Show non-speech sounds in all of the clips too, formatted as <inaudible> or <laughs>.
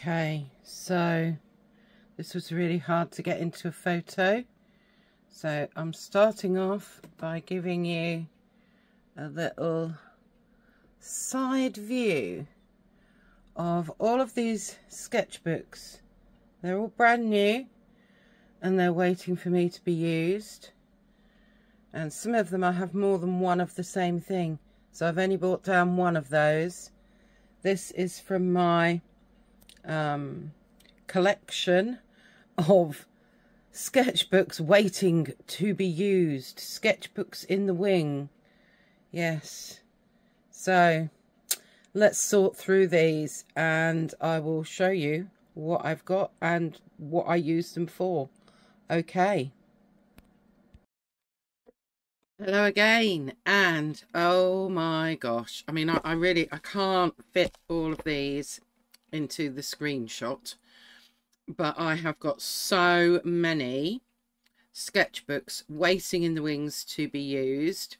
Okay, so this was really hard to get into a photo. So I'm starting off by giving you a little side view of all of these sketchbooks. They're all brand new and they're waiting for me to be used. And some of them I have more than one of the same thing. So I've only brought down one of those. This is from my um, collection of sketchbooks waiting to be used. Sketchbooks in the wing. Yes. So let's sort through these and I will show you what I've got and what I use them for. Okay. Hello again and oh my gosh I mean I, I really I can't fit all of these into the screenshot but I have got so many sketchbooks waiting in the wings to be used.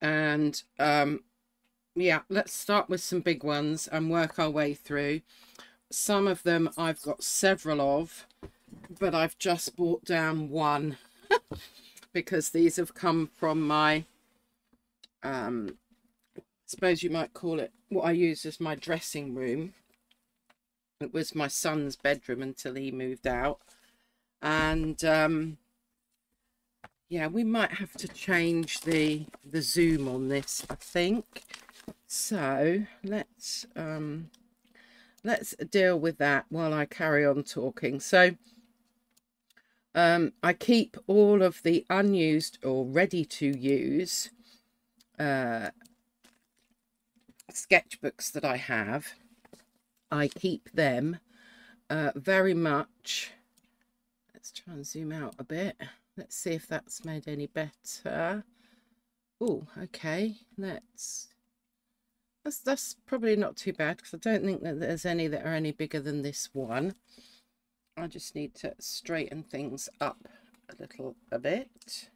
And um yeah let's start with some big ones and work our way through. Some of them I've got several of but I've just brought down one <laughs> because these have come from my um I suppose you might call it what I use as my dressing room. It was my son's bedroom until he moved out. And um yeah we might have to change the the zoom on this i think. So let's um let's deal with that while i carry on talking. So um i keep all of the unused or ready to use uh sketchbooks that i have i keep them uh very much let's try and zoom out a bit Let's see if that's made any better. Oh, okay. Let's. That's that's probably not too bad because I don't think that there's any that are any bigger than this one. I just need to straighten things up a little a bit.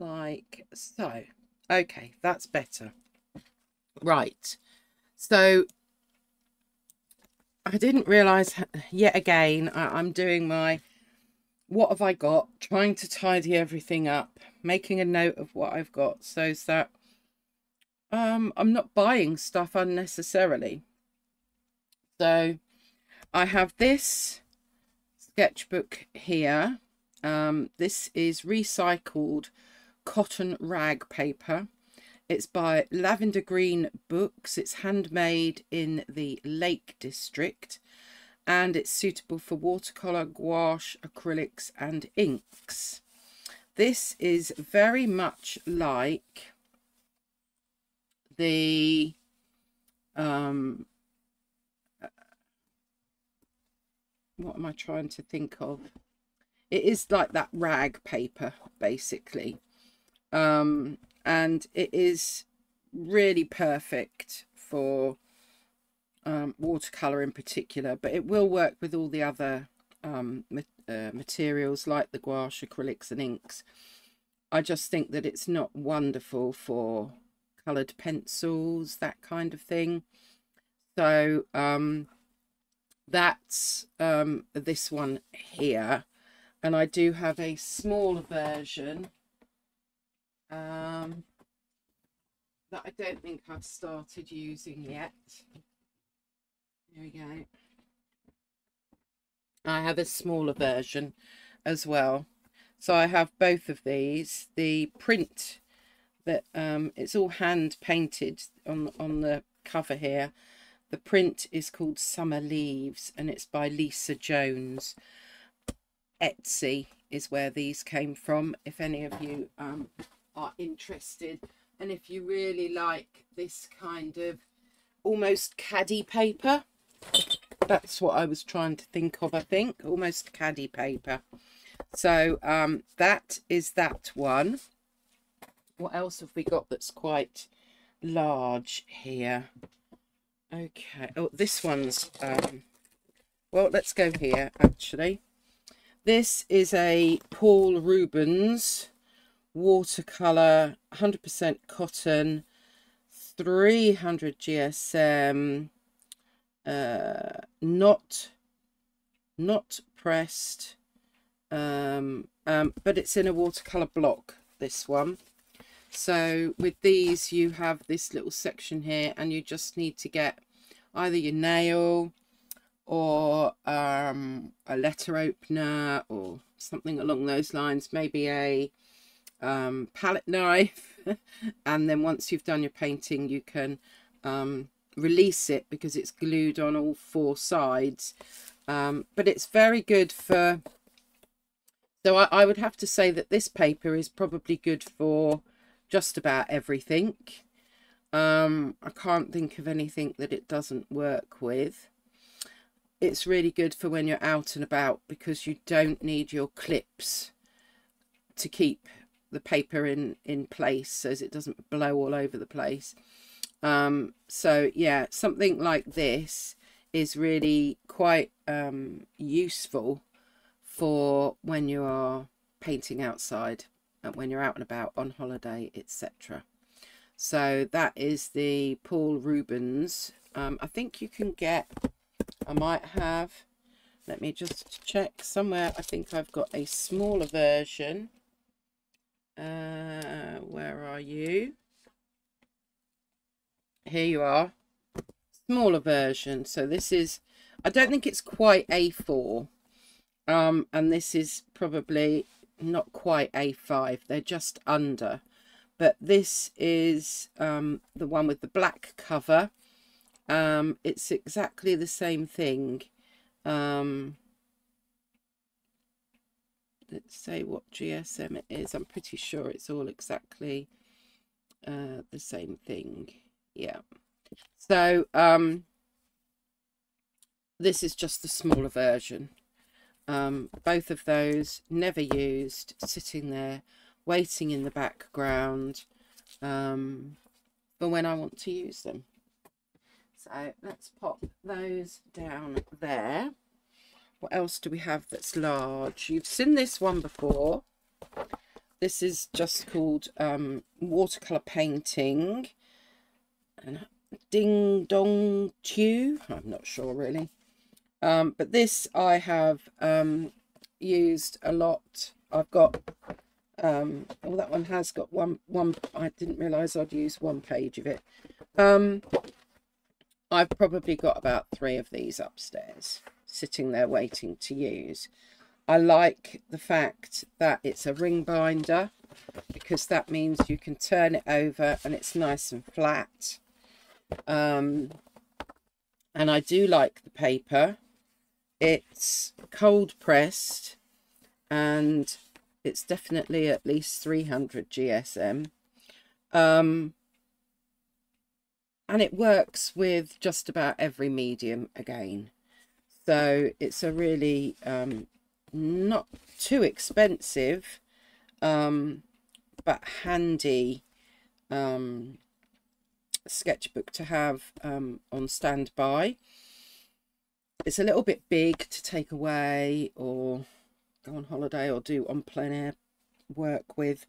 Like so. Okay, that's better. Right. So I didn't realise yet again I, I'm doing my what have I got, trying to tidy everything up, making a note of what I've got so that um, I'm not buying stuff unnecessarily. So I have this sketchbook here. Um, this is recycled cotton rag paper. It's by Lavender Green Books. It's handmade in the Lake District and it's suitable for watercolour, gouache, acrylics and inks. This is very much like the um, what am I trying to think of? It is like that rag paper, basically. Um, and it is really perfect for um, watercolour in particular, but it will work with all the other um, uh, materials like the gouache, acrylics and inks. I just think that it's not wonderful for coloured pencils, that kind of thing. So um, that's um, this one here. And I do have a smaller version um, that I don't think I've started using yet. There we go. I have a smaller version as well. So I have both of these. The print that um, it's all hand painted on on the cover here. The print is called Summer Leaves and it's by Lisa Jones. Etsy is where these came from. If any of you um, are interested and if you really like this kind of almost khadi paper that's what I was trying to think of, I think. Almost khadi paper. So um, that is that one. What else have we got that's quite large here? Okay. Oh, this one's... Um, well, let's go here, actually. This is a Paul Rubens watercolour, 100% cotton, 300 GSM, uh, not not pressed um, um, but it's in a watercolor block this one. So with these you have this little section here and you just need to get either your nail or um, a letter opener or something along those lines maybe a um, palette knife. <laughs> And then once you've done your painting you can um, release it because it's glued on all four sides. Um, but it's very good for so I, I would have to say that this paper is probably good for just about everything. Um, I can't think of anything that it doesn't work with. It's really good for when you're out and about because you don't need your clips to keep the paper in in place so it doesn't blow all over the place. Um, so yeah something like this is really quite um, useful for when you are painting outside and when you're out and about on holiday etc so that is the Paul Rubens. Um, I think you can get I might have let me just check somewhere. I think I've got a smaller version uh, where are you? Here you are. Smaller version. So this is, I don't think it's quite A4. Um, and this is probably not quite A5. They're just under. But this is um, the one with the black cover. Um, it's exactly the same thing. Um, let's say what GSM it is. I'm pretty sure it's all exactly uh, the same thing. Yeah. So um, this is just the smaller version. Um, both of those never used, sitting there, waiting in the background um, for when I want to use them. So let's pop those down there. What else do we have that's large? You've seen this one before. This is just called um, watercolour painting. And Ding Dong Chew. I'm not sure really. Um, but this I have um, used a lot. I've got, um, well that one has got one, one, I didn't realise I'd use one page of it. Um, I've probably got about three of these upstairs sitting there waiting to use. I like the fact that it's a ring binder because that means you can turn it over and it's nice and flat. Um, and I do like the paper. It's cold pressed and it's definitely at least 300 GSM. Um, and it works with just about every medium again so it's a really um, not too expensive um, but handy um, sketchbook to have um, on standby. It's a little bit big to take away or go on holiday or do on plein air work with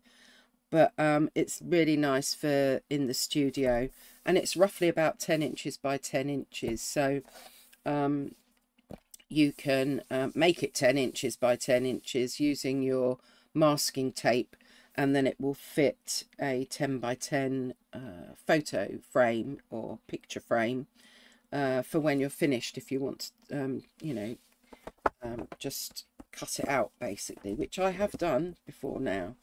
but um, it's really nice for in the studio. And it's roughly about 10 inches by 10 inches. So um, you can uh, make it 10 inches by 10 inches using your masking tape and then it will fit a 10 by 10 uh, photo frame or picture frame uh, for when you're finished if you want um, you know um, just cut it out basically which I have done before now.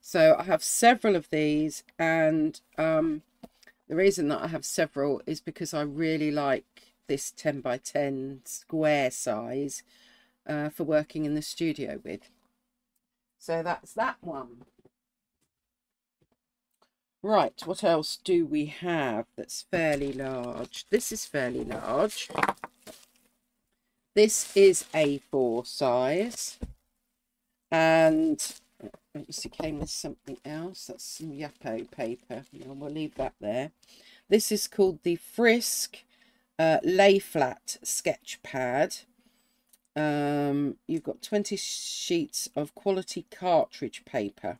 So I have several of these and um, the reason that I have several is because I really like this 10 by 10 square size uh, for working in the studio with. So that's that one. Right, what else do we have that's fairly large? This is fairly large. This is A4 size. And obviously came with something else. That's some Yupo paper. we'll leave that there. This is called the Frisk uh, lay flat sketch pad. Um, you've got 20 sheets of quality cartridge paper.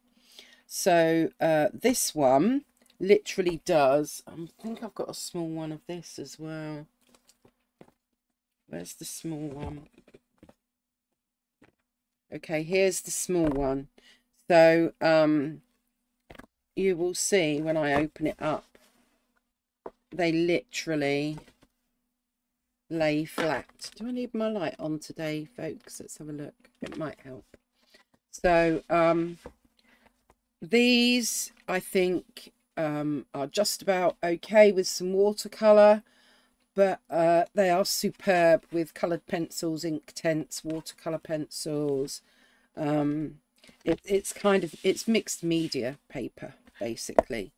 So uh, this one literally does, I think I've got a small one of this as well. where's the small one? Okay, here's the small one. So um, you will see when I open it up, they literally lay flat. Do I need my light on today, folks? Let's have a look. It might help. So um, these, I think, um, are just about okay with some watercolour, but uh, they are superb with coloured pencils, Inktense, watercolour pencils. Um, it, it's kind of, it's mixed media paper, basically.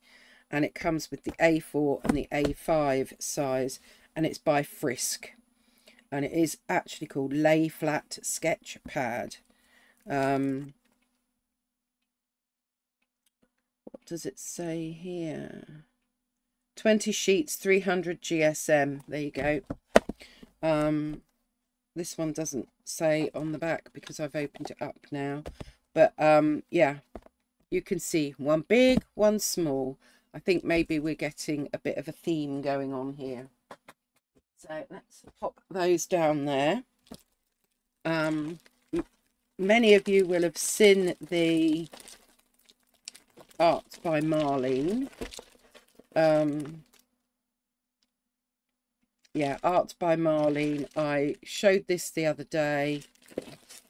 And it comes with the A4 and the A5 size, and it's by Frisk. And it is actually called Lay Flat Sketch Pad. Um, what does it say here? 20 sheets, 300 GSM. There you go. Um, this one doesn't say on the back because I've opened it up now. But um, yeah, you can see one big, one small. I think maybe we're getting a bit of a theme going on here. So let's pop those down there. Um, many of you will have seen the art by Marlene. Um, yeah, art by Marlene. I showed this the other day.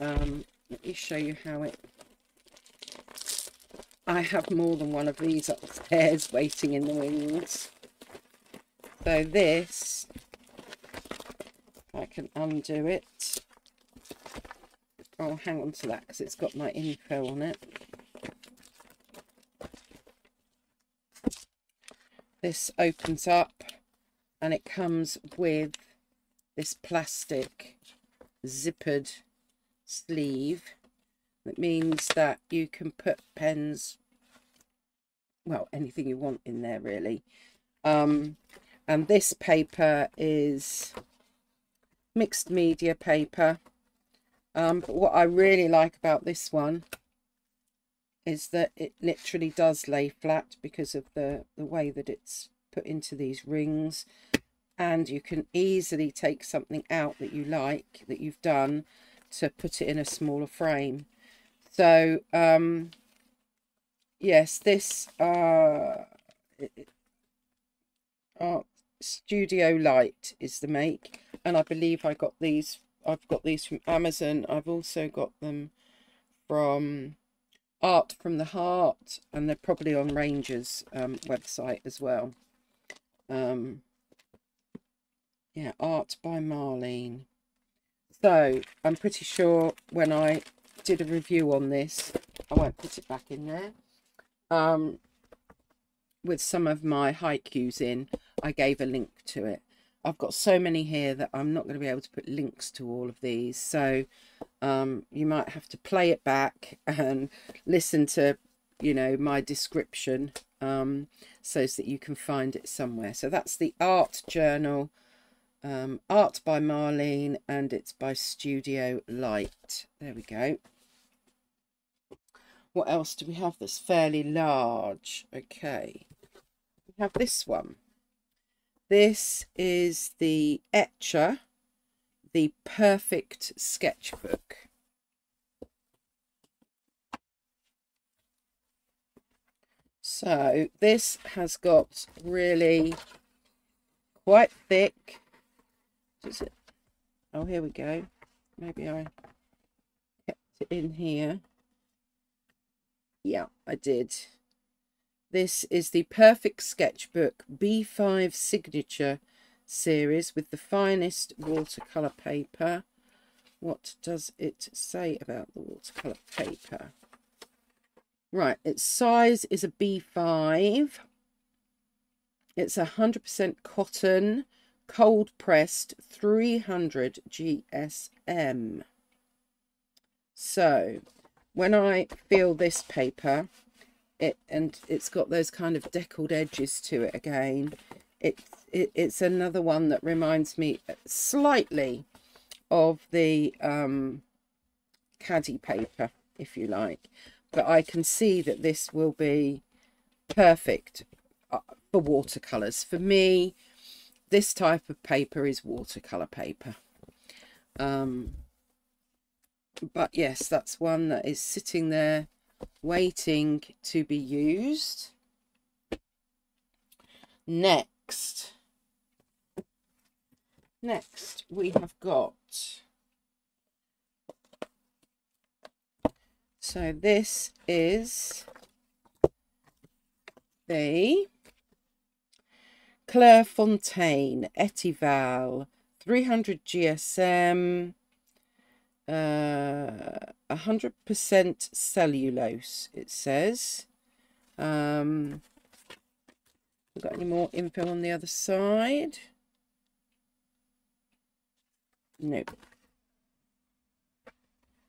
Um, let me show you how it... I have more than one of these upstairs <laughs> waiting in the wings. So this, I can undo it. I'll hang on to that because it's got my info on it. This opens up and it comes with this plastic zippered sleeve. That means that you can put pens, well, anything you want in there really. Um, and this paper is mixed media paper. Um, but what I really like about this one is that it literally does lay flat because of the, the way that it's put into these rings. And you can easily take something out that you like, that you've done, to put it in a smaller frame. So, um, yes, this uh, uh, Studio Light is the make. And I believe I got these, I've got these from Amazon. I've also got them from Art from the Heart, and they're probably on Ranger's um, website as well. Um, yeah, Art by Marlene. So, I'm pretty sure when I did a review on this, I won't put it back in there, um, with some of my haikus in, I gave a link to it. I've got so many here that I'm not going to be able to put links to all of these. So um, you might have to play it back <laughs> and listen to, you know, my description um, so that you can find it somewhere. So that's the art journal, um, art by Marlene, and it's by Studio Light. There we go. What else do we have that's fairly large? Okay. We have this one. This is the Etchr, the perfect sketchbook. So this has got really quite thick. Is it? Oh, here we go. Maybe I kept it in here. Yeah, I did. This is the Perfect Sketchbook B5 Signature series with the finest watercolour paper. What does it say about the watercolour paper? Right, its size is a B5. It's 100% cotton, cold pressed, 300 GSM. So, when I feel this paper, it and it's got those kind of deckled edges to it again. It, it it's another one that reminds me slightly of the um khadi paper if you like. But I can see that this will be perfect uh, for watercolors for me this type of paper is watercolor paper. Um, but yes, that's one that is sitting there waiting to be used. Next, next we have got, so this is the Clairefontaine Etival 300 GSM uh, 100% cellulose, it says. Um, got any more info on the other side? Nope.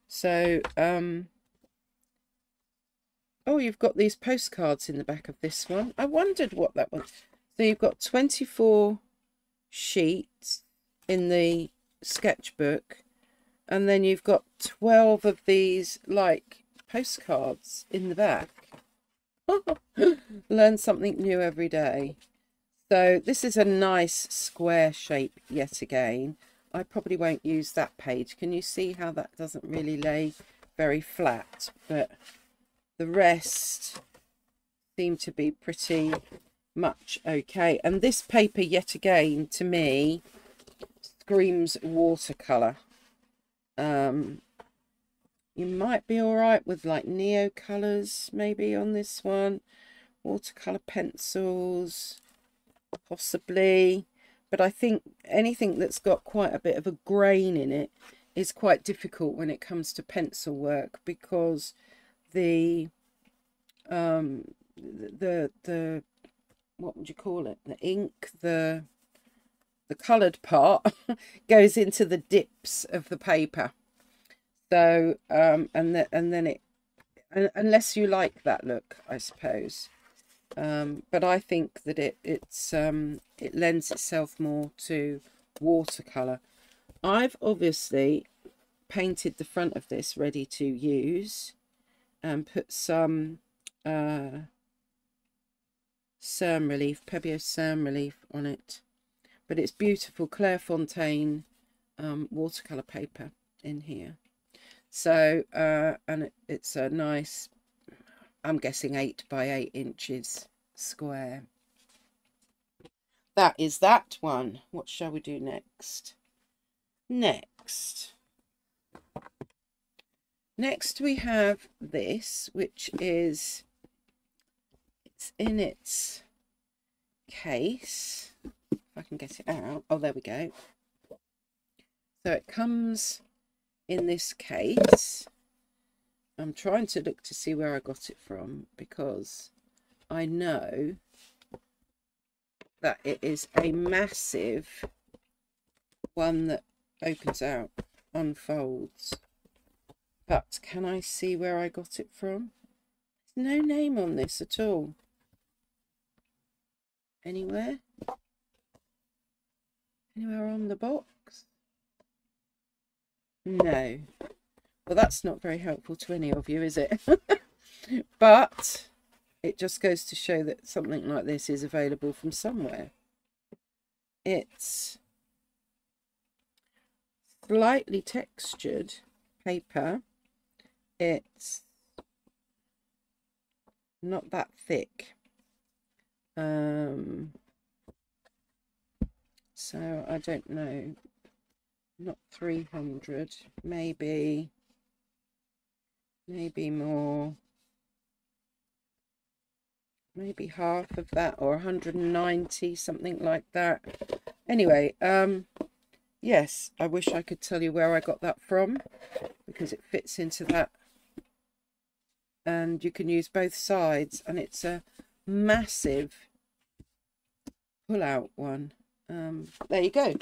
So, um, oh, you've got these postcards in the back of this one. I wondered what that was. So you've got 24 sheets in the sketchbook and then you've got 12 of these like postcards in the back. <laughs> Learn something new every day. So this is a nice square shape yet again. I probably won't use that page. Can you see how that doesn't really lay very flat? But the rest seem to be pretty much okay. And this paper yet again to me screams watercolor um, you might be all right with like neo colors maybe on this one. Watercolor pencils, possibly. But I think anything that's got quite a bit of a grain in it is quite difficult when it comes to pencil work because the um the the what would you call it the ink the the coloured part <laughs> goes into the dips of the paper. So, um, and, the, and then it, unless you like that look, I suppose. Um, but I think that it it's um, it lends itself more to watercolour. I've obviously painted the front of this ready to use and put some uh, Cerne Relief, Pebeo Cerne Relief on it but it's beautiful Clairefontaine um, watercolor paper in here. So uh, and it, it's a nice I'm guessing 8 by 8 inches square. That is that one. What shall we do next? Next. Next we have this which is it's in its case I can get it out. Oh, there we go. So it comes in this case. I'm trying to look to see where I got it from because I know that it is a massive one that opens out, unfolds. But can I see where I got it from? There's no name on this at all. Anywhere? Anywhere on the box? No. Well, that's not very helpful to any of you, is it? <laughs> but it just goes to show that something like this is available from somewhere. It's slightly textured paper. It's not that thick. Um, so I don't know. Not 300 maybe maybe more. Maybe half of that or 190 something like that. Anyway um yes I wish I could tell you where I got that from because it fits into that. And you can use both sides and it's a massive pull out one um, there you go.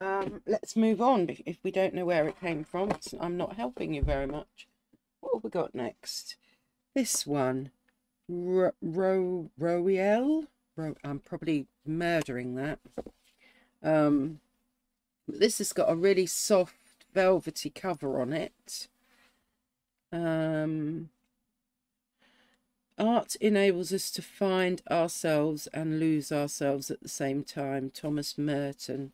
Um, let's move on. If we don't know where it came from, I'm not helping you very much. What have we got next? This one. Ro Ro Royale? Ro I'm probably murdering that. Um, this has got a really soft velvety cover on it. Um, Art enables us to find ourselves and lose ourselves at the same time. Thomas Merton.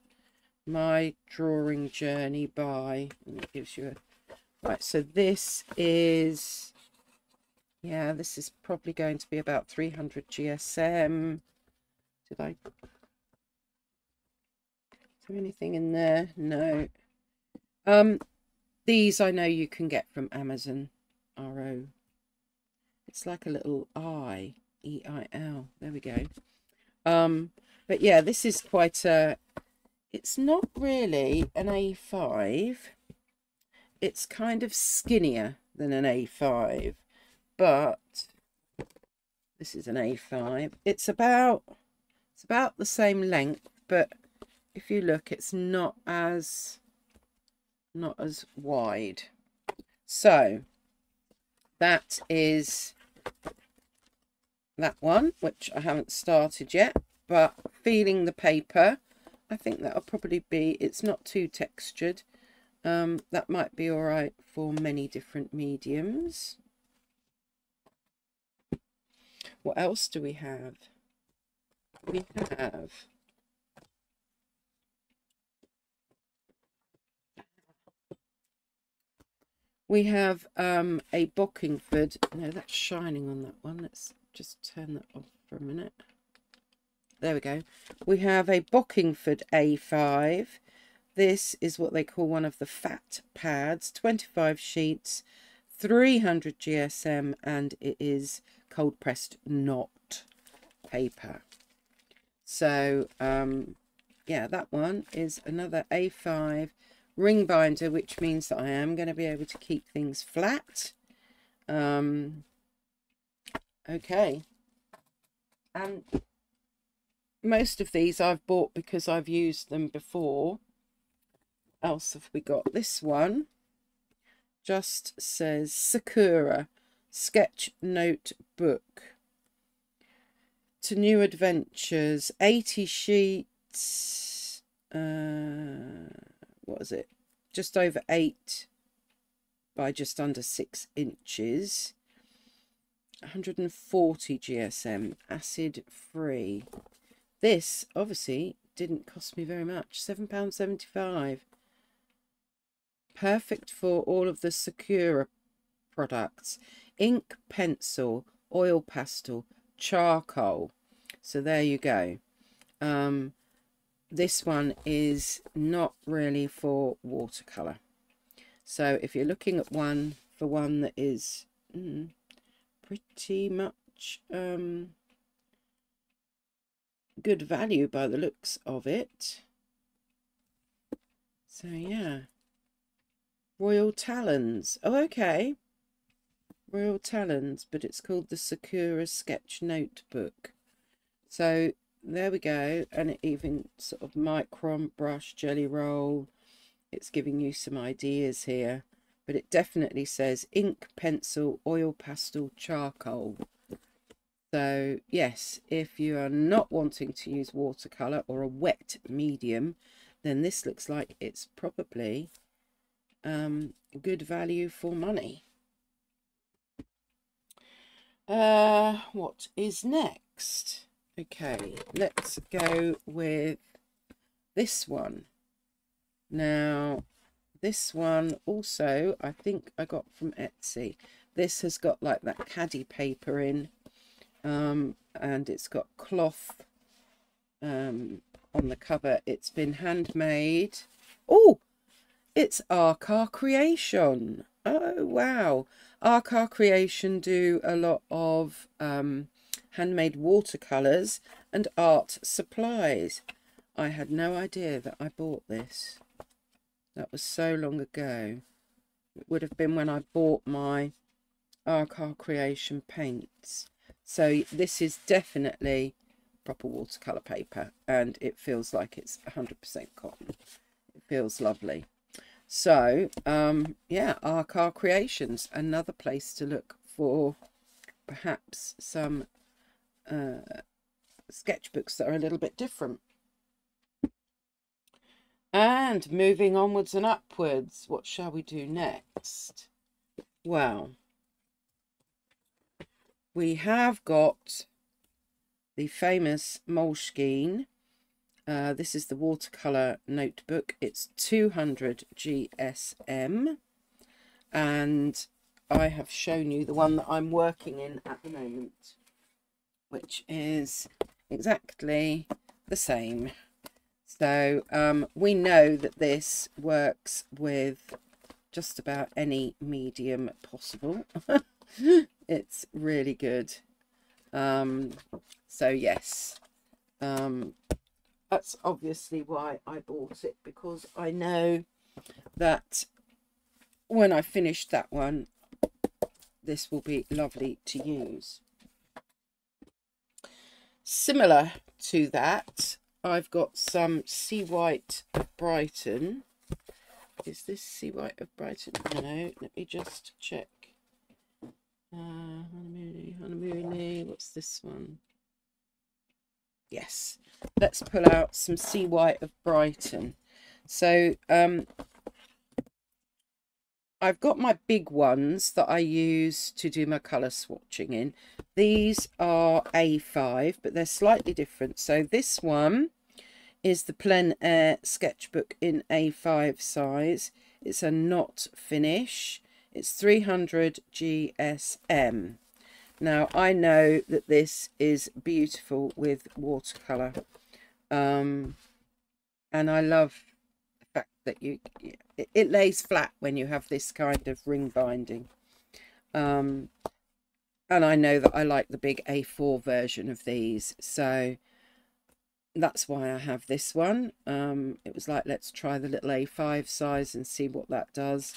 My Drawing Journey by, and it gives you a, right, so this is, yeah, this is probably going to be about 300 GSM. Did I, is there anything in there? No. Um, these I know you can get from Amazon, RO. It's like a little I, E-I-L, there we go. Um, but yeah, this is quite a, it's not really an A5. It's kind of skinnier than an A5, but this is an A5. It's about, it's about the same length, but if you look, it's not as, not as wide. So that is that one, which I haven't started yet, but feeling the paper, I think that'll probably be, it's not too textured. Um, that might be all right for many different mediums. What else do we have? We have we have um, a Bockingford. No, that's shining on that one. Let's just turn that off for a minute. There we go. We have a Bockingford A5. This is what they call one of the fat pads, 25 sheets, 300 GSM, and it is cold pressed knot paper. So, um, yeah, that one is another A5 ring binder, which means that I am going to be able to keep things flat. Um, okay. And most of these I've bought because I've used them before. Else have we got this one? Just says Sakura sketch notebook to new adventures 80 sheets uh what is it? Just over eight by just under six inches. 140 GSM acid free. This obviously didn't cost me very much. £7.75 perfect for all of the Sakura products. Ink pencil oil pastel charcoal. So there you go. Um, this one is not really for watercolor so if you're looking at one for one that is mm, pretty much um, good value by the looks of it. So yeah. Royal Talens. Oh, okay. Royal Talens, but it's called the Sakura Sketch Notebook. So there we go. And even sort of micron brush, Gelly Roll. It's giving you some ideas here. But it definitely says ink, pencil, oil pastel, charcoal. So yes, if you are not wanting to use watercolour or a wet medium, then this looks like it's probably um, good value for money. Uh, what is next? Okay, let's go with this one. Now, this one also, I think I got from Etsy. This has got like that khadi paper in um, and it's got cloth um, on the cover. It's been handmade. Oh, it's Art-Car Creation. Oh, wow. Art-Car Creation do a lot of um, handmade watercolours and art supplies. I had no idea that I bought this. That was so long ago. It would have been when I bought my Art-Car Creation paints. So this is definitely proper watercolour paper and it feels like it's 100% cotton. It feels lovely. So, um, yeah, Art-Car Creations, another place to look for perhaps some uh, sketchbooks that are a little bit different. And moving onwards and upwards, what shall we do next? Well, we have got the famous Moleskine Uh, this is the watercolor notebook. It's 200 GSM. And I have shown you the one that I'm working in at the moment, which is exactly the same. So um, we know that this works with just about any medium possible. <laughs> it's really good. Um, so yes, um, that's obviously why I bought it because I know that when I finish that one, this will be lovely to use. Similar to that, I've got some Seawhite of Brighton. Is this Seawhite of Brighton? No, let me just check. Uh, what's this one? Yes, let's pull out some Seawhite of Brighton. So um, I've got my big ones that I use to do my colour swatching in. These are A5, but they're slightly different. So this one is the Plein Air Sketchbook in A5 size. It's a knot finish. It's 300 GSM. Now, I know that this is beautiful with watercolour. Um, and I love fact that you it, it lays flat when you have this kind of ring binding. Um, and I know that I like the big A4 version of these. So that's why I have this one. Um, it was like, let's try the little A5 size and see what that does.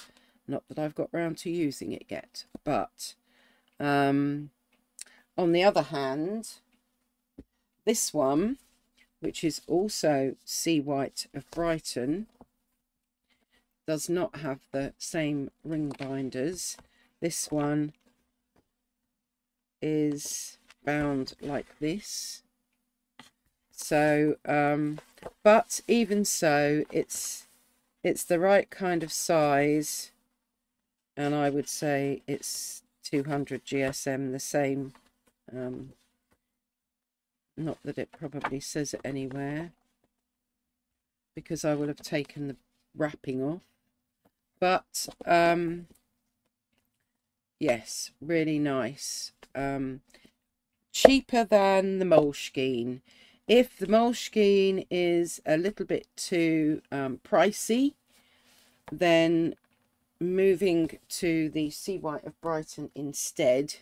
Not that I've got round to using it yet. But um, on the other hand, this one, which is also Seawhite of Brighton, does not have the same ring binders. This one is bound like this. So, um, but even so, it's it's the right kind of size, and I would say it's 200 GSM, the same. Um, not that it probably says it anywhere, because I will have taken the wrapping off but um yes really nice. Um cheaper than the moleskine. If the moleskine is a little bit too um, pricey then moving to the seawhite of brighton instead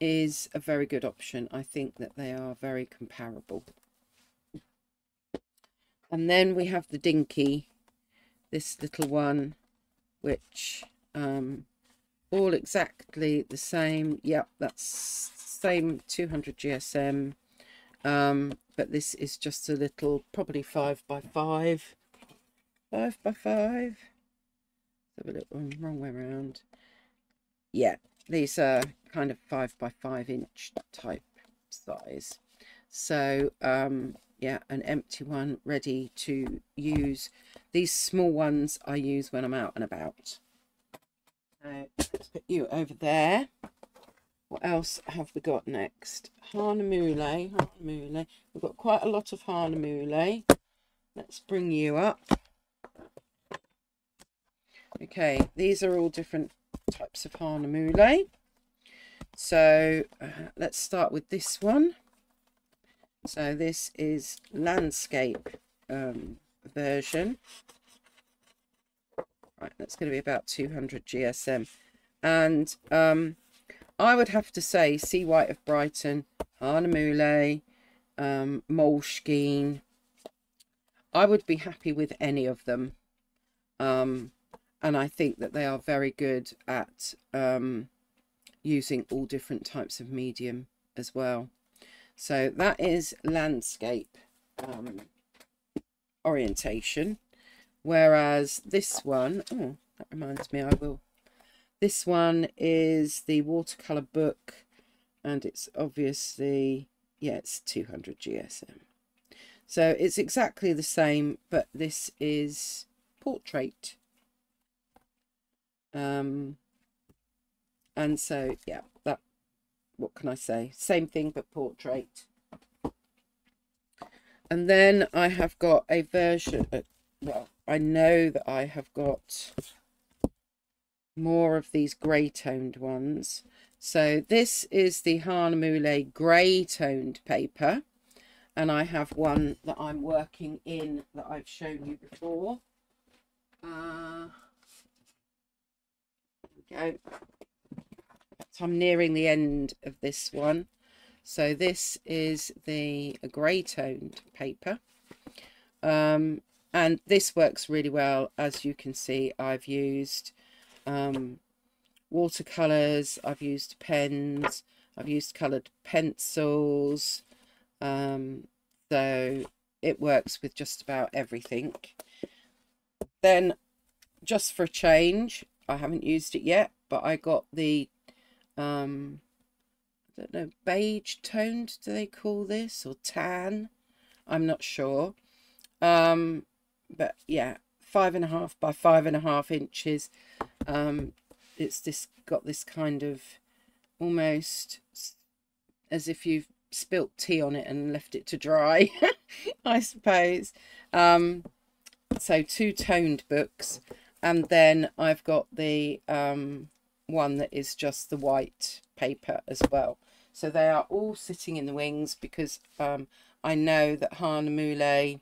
is a very good option. I think that they are very comparable. And then we have the dinky this little one which um, all exactly the same. Yep, that's same 200 GSM. Um, but this is just a little, probably five by five. Five by five. Have a little um, wrong way around. Yeah, these are kind of five by five inch type size. So um, yeah an empty one ready to use. These small ones i use when i'm out and about. Now let's put you over there. What else have we got next? Hahnemühle Hahnemühle we've got quite a lot of Hahnemühle let's bring you up. Okay these are all different types of Hahnemühle so uh, let's start with this one so this is landscape um, version. Right, that's going to be about 200 GSM. And um, I would have to say Seawhite of Brighton, Hahnemühle, um, Moleskine. I would be happy with any of them. Um, and I think that they are very good at um, using all different types of medium as well. So that is landscape um, orientation. Whereas this one, oh, that reminds me, I will. This one is the watercolor book, and it's obviously, yeah, it's 200 GSM. So it's exactly the same, but this is portrait. Um, and so, yeah, what can I say? Same thing, but portrait. And then I have got a version, uh, well, I know that I have got more of these grey toned ones. So this is the Hahnemühle grey toned paper. And I have one that I'm working in that I've shown you before. Uh, go. So I'm nearing the end of this one. So this is the grey toned paper. Um, and this works really well. As you can see, I've used um, watercolours, I've used pens, I've used coloured pencils. Um, so it works with just about everything. Then, just for a change, I haven't used it yet, but I got the, um, I don't know, beige toned, do they call this, or tan? I'm not sure. Um, but yeah, five and a half by five and a half inches. Um, it's this got this kind of almost as if you've spilt tea on it and left it to dry, <laughs> I suppose. Um, so two toned books and then I've got the um, one that is just the white paper as well. So they are all sitting in the wings because um, I know that Hahnemühle,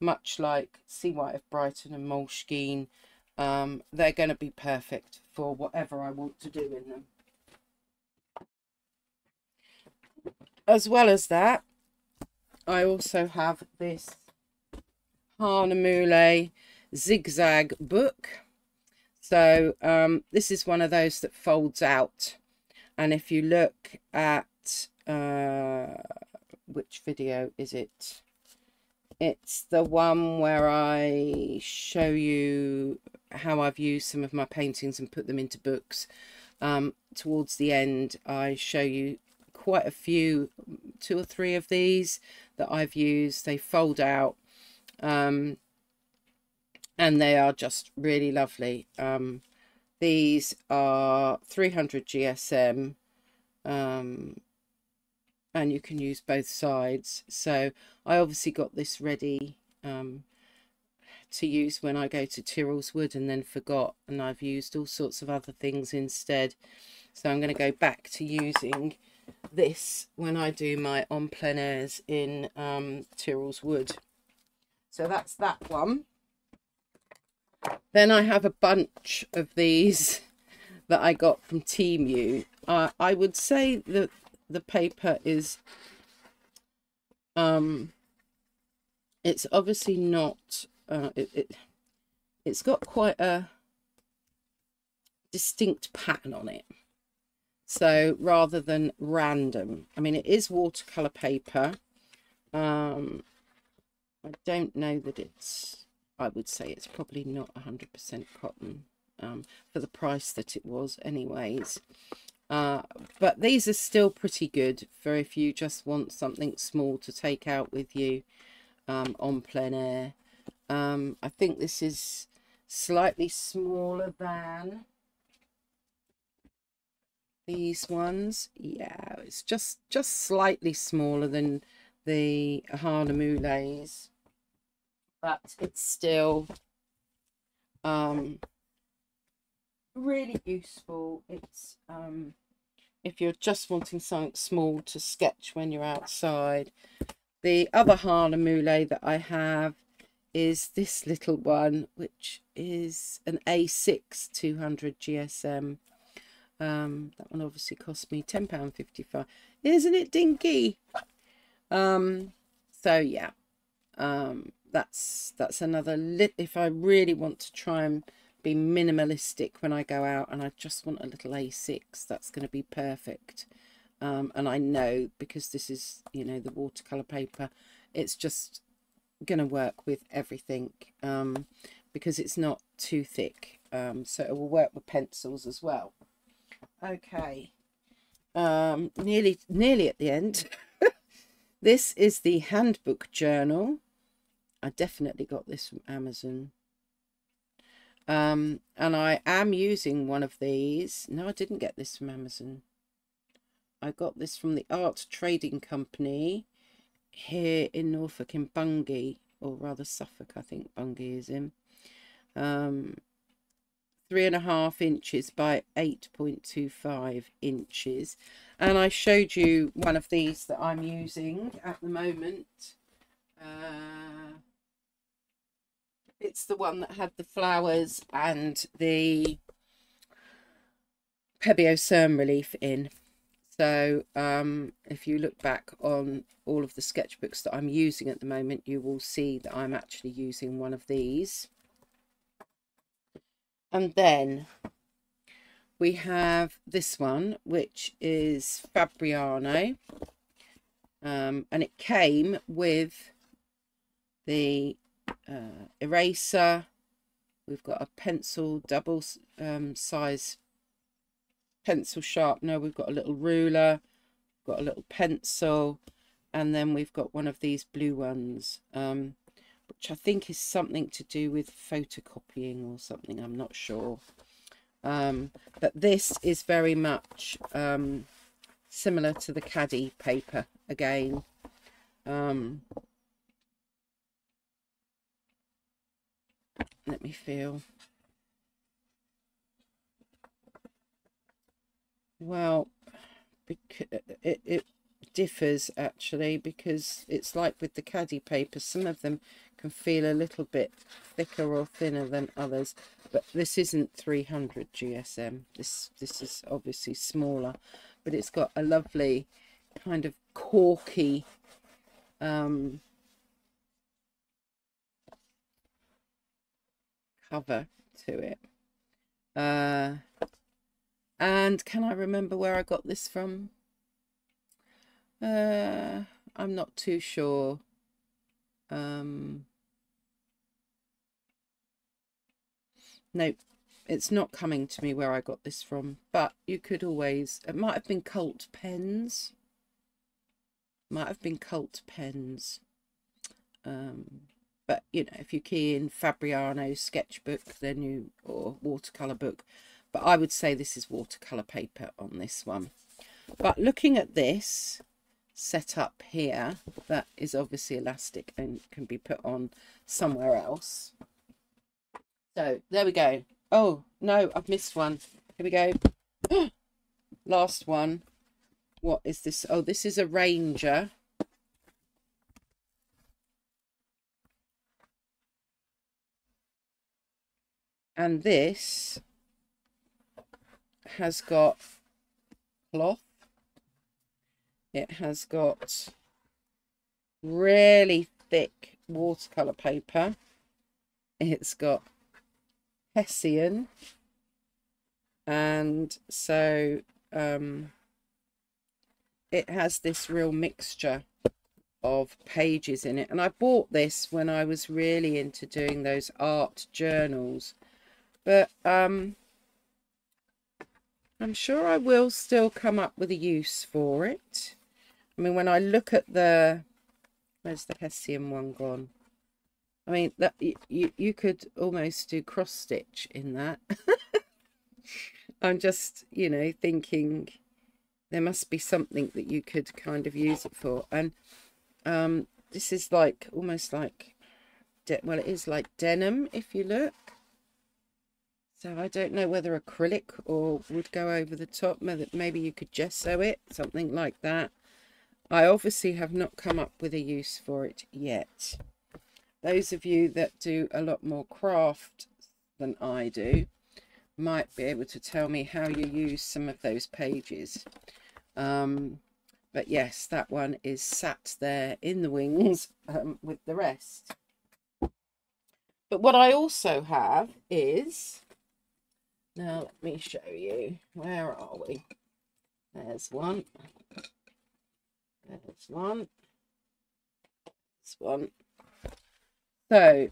much like Seawhite of Brighton and Moleskine, um, they're going to be perfect for whatever I want to do in them. As well as that, I also have this Hahnemühle zigzag book. So um, this is one of those that folds out. And if you look at, uh, which video is it? It's the one where I show you how I've used some of my paintings and put them into books. Um, towards the end, I show you quite a few, two or three of these that I've used. They fold out. Um, and they are just really lovely. Um, these are 300 GSM um, and you can use both sides. So I obviously got this ready um, to use when I go to Tyrrell's Wood and then forgot and I've used all sorts of other things instead. So I'm going to go back to using this when I do my en plein airs in um, Tyrrell's Wood. So that's that one. Then I have a bunch of these <laughs> that I got from Temu. Uh, I would say that the paper is, um, it's obviously not, uh, it, it, it's got quite a distinct pattern on it. So rather than random, I mean, it is watercolor paper. Um, I don't know that it's I would say it's probably not 100% cotton um, for the price that it was anyways. Uh, but these are still pretty good for if you just want something small to take out with you um, on plein air. Um, I think this is slightly smaller than these ones. Yeah, it's just, just slightly smaller than the Hahnemühles but it's still um, really useful. It's um, if you're just wanting something small to sketch when you're outside. The other Hahnemühle that I have is this little one, which is an A6 200 GSM. Um, that one obviously cost me £10.55. Isn't it dinky? Um, so yeah, um, that's that's another lit if I really want to try and be minimalistic when I go out and I just want a little A6 that's going to be perfect. Um, and I know because this is you know the watercolor paper it's just going to work with everything um, because it's not too thick um, so it will work with pencils as well. Okay. Um, nearly nearly at the end. <laughs> This is the handbook journal I definitely got this from Amazon. Um, and I am using one of these. No, I didn't get this from Amazon. I got this from the Art Trading Company here in Norfolk in Bungay, or rather Suffolk, I think Bungay is in. Um, three and a half inches by 8.25 inches. And I showed you one of these that I'm using at the moment. Uh, it's the one that had the flowers and the Pebeo Cerne Relief in. So um, if you look back on all of the sketchbooks that I'm using at the moment, you will see that I'm actually using one of these. And then we have this one, which is Fabriano. Um, and it came with the uh, eraser. We've got a pencil, double um, size pencil sharpener. We've got a little ruler, got a little pencil, and then we've got one of these blue ones, um, which I think is something to do with photocopying or something. I'm not sure. Um, but this is very much um, similar to the khadi paper again. Um, let me feel. Well, it, it differs actually because it's like with the khadi paper, some of them can feel a little bit thicker or thinner than others, but this isn't 300 GSM. This, this is obviously smaller, but it's got a lovely kind of corky um, cover to it. Uh, and can I remember where I got this from? Uh, I'm not too sure. Um, no, it's not coming to me where I got this from, but you could always, it might have been Cult Pens. Might have been Cult Pens. Um, but, you know, if you key in Fabriano sketchbook, then you, or watercolour book, but I would say this is watercolour paper on this one. But looking at this set up here, that is obviously elastic and can be put on somewhere else. So there we go. Oh, no, I've missed one. Here we go. <gasps> Last one. What is this? Oh, this is a Ranger. And this has got cloth. It has got really thick watercolour paper. It's got Hessian. And so um, it has this real mixture of pages in it. And I bought this when I was really into doing those art journals. But um, I'm sure I will still come up with a use for it. I mean, when I look at the... Where's the Hessian one gone? I mean, that you, you could almost do cross-stitch in that. <laughs> I'm just, you know, thinking there must be something that you could kind of use it for. And um, this is like, almost like, well, it is like denim, if you look. So I don't know whether acrylic or would go over the top. Maybe you could gesso it, something like that. I obviously have not come up with a use for it yet. Those of you that do a lot more craft than I do might be able to tell me how you use some of those pages. Um, but yes, that one is sat there in the wings um, with the rest. But what I also have is now let me show you. Where are we? There's one. There's one. There's one. So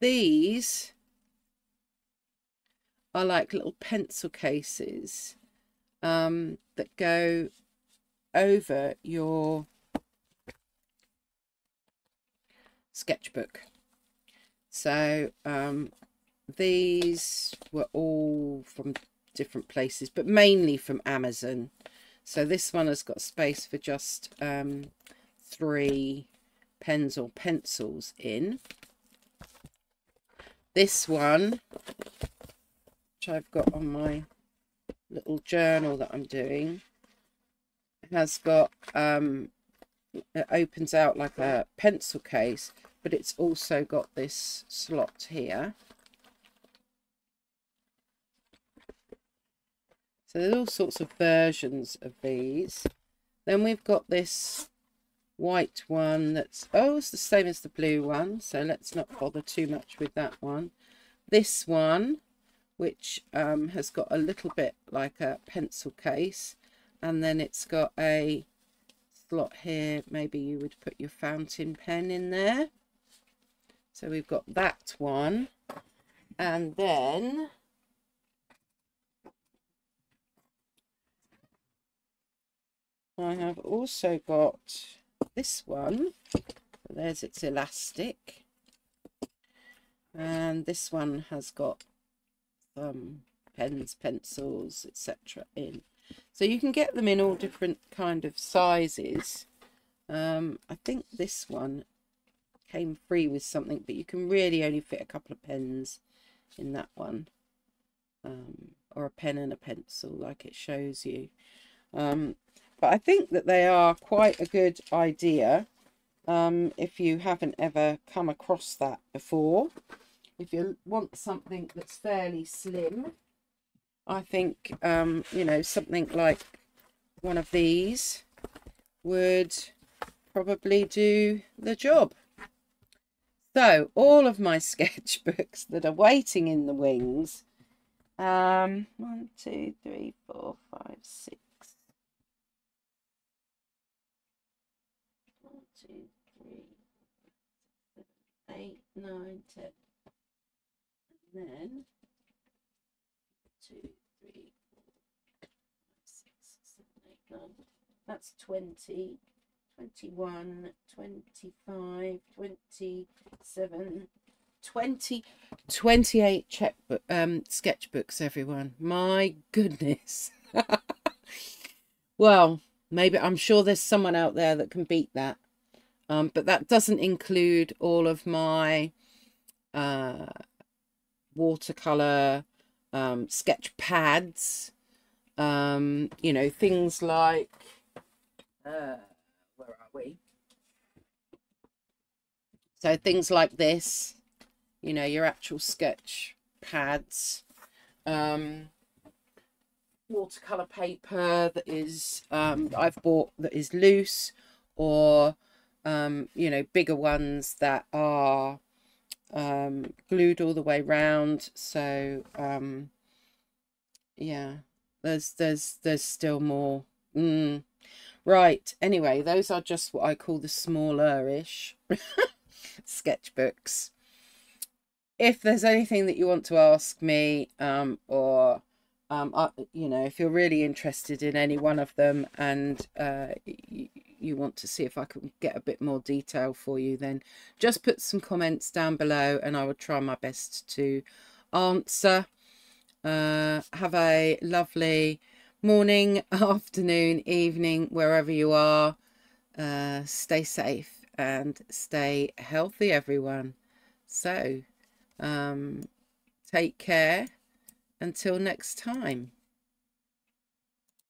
these are like little pencil cases um, that go over your sketchbook. So um, these were all from different places, but mainly from Amazon. So this one has got space for just um, three pens or pencils in. This one, which I've got on my little journal that I'm doing, has got, um, it opens out like a pencil case, but it's also got this slot here. So there's all sorts of versions of these. Then we've got this white one that's, oh, it's the same as the blue one. So let's not bother too much with that one. This one, which um, has got a little bit like a pencil case. And then it's got a slot here. Maybe you would put your fountain pen in there. So we've got that one. And then I have also got this one. There's its elastic. And this one has got some pens, pencils, etc. in. So you can get them in all different kind of sizes. Um, I think this one came free with something, but you can really only fit a couple of pens in that one. Um, or a pen and a pencil like it shows you. Um, but I think that they are quite a good idea um, if you haven't ever come across that before. If you want something that's fairly slim, I think, um, you know, something like one of these would probably do the job. So, all of my <laughs> sketchbooks that are waiting in the wings, um, one, two, three, four, five, six, eight, nine, ten. And then two, three, four, five, six, seven, eight, nine. That's 20, 21, 25, 27, 20, 28 checkbook, um, sketchbooks, everyone. My goodness. <laughs> well, maybe I'm sure there's someone out there that can beat that. Um, but that doesn't include all of my uh, watercolor um, sketch pads, um, you know, things like, uh, where are we? So things like this, you know, your actual sketch pads, um, watercolor paper that is, um, I've bought that is loose or um, you know, bigger ones that are um, glued all the way round. So, um, yeah, there's, there's, there's still more. Mm. Right. Anyway, those are just what I call the smaller-ish <laughs> sketchbooks. If there's anything that you want to ask me, um, or um, I, you know, if you're really interested in any one of them and uh, you want to see if I can get a bit more detail for you, then just put some comments down below and I will try my best to answer. Uh, have a lovely morning, <laughs> afternoon, evening, wherever you are. Uh, stay safe and stay healthy, everyone. So, um, take care until next time.